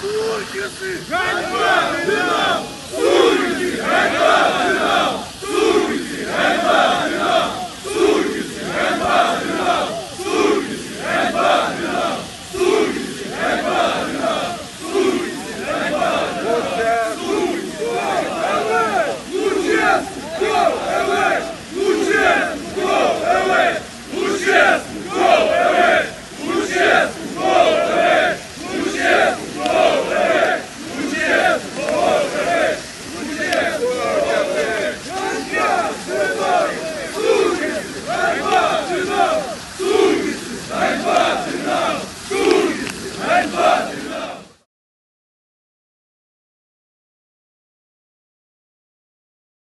Сукисы! Ганьба! Ты нам!